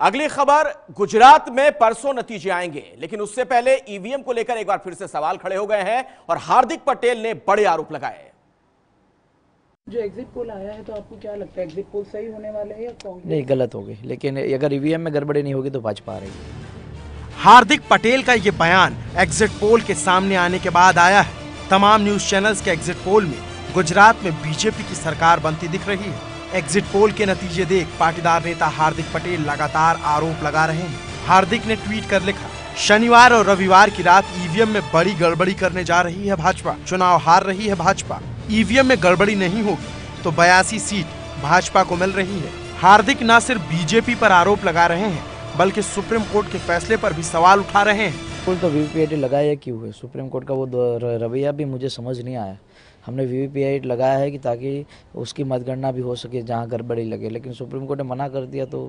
अगली खबर गुजरात में परसों नतीजे आएँगे लेकिन उससे पहले ईवीएम को लेकर एक बार फिर से सवाल खड़े हो गए हैं और हार्दिक पटेल ने बड़े आरोप लगाए। जो एग्जिट पोल आया है तो आपको क्या लगता है एग्जिट पोल सही होने वाले हैं या कांग्रेस नहीं गलत हो गई लेकिन अगर ईवीएम में गड़बड़ी नहीं होगी तो भाजपा आ रही हार्दिक पटेल का ये बयान एग्जिट पोल के सामने आने के बाद आया है। तमाम न्यूज़ चैनल्स के एग्जिट पोल में गुजरात में बीजेपी की सरकार बनती दिख रही है। एग्जिट पोल के नतीजे देख पाटीदार नेता हार्दिक पटेल लगातार आरोप लगा रहे हैं। हार्दिक ने ट्वीट कर लिखा, शनिवार और रविवार की रात ईवीएम में बड़ी गड़बड़ी करने जा रही है भाजपा। चुनाव हार रही है भाजपा। ईवीएम में गड़बड़ी नहीं होगी तो बयासी सीट भाजपा को मिल रही है। हार्दिक न सिर्फ़ बीजेपी पर आरोप लगा रहे हैं, बल्कि सुप्रीम कोर्ट के फैसले पर भी सवाल उठा रहे हैं। बिल्कुल तो वीवीपीआई लगाया क्यों है? सुप्रीम कोर्ट का वो रवैया भी मुझे समझ नहीं आया। हमने वीवीपीआई लगाया है कि ताकि उसकी मतगणना भी हो सके जहाँ गड़बड़ी लगे, लेकिन सुप्रीम कोर्ट ने मना कर दिया तो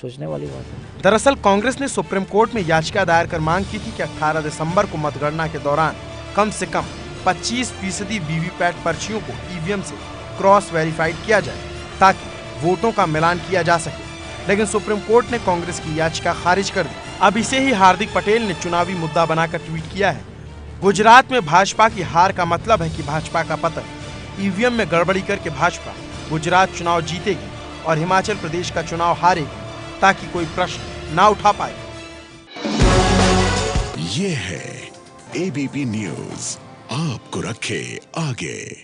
सोचने वाली बात है। दरअसल कांग्रेस ने सुप्रीम कोर्ट में याचिका दायर कर मांग की थी कि 18 दिसंबर को मतगणना के दौरान कम से कम 25 फ़ीसदी वीवीपैट पर्चियों को ईवीएम से क्रॉस वेरीफाइड किया जाए, ताकि वोटों का मिलान किया जा सके। लेकिन सुप्रीम कोर्ट ने कांग्रेस की याचिका खारिज कर दी। अब इसे ही हार्दिक पटेल ने चुनावी मुद्दा बनाकर ट्वीट किया है। गुजरात में भाजपा की हार का मतलब है कि भाजपा का पतन। ईवीएम में गड़बड़ी करके भाजपा गुजरात चुनाव जीतेगी और हिमाचल प्रदेश का चुनाव हारेगी, ताकि कोई प्रश्न ना उठा पाए। ये है एबीपी न्यूज़ आपको रखे आगे।